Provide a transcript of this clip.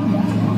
Yeah.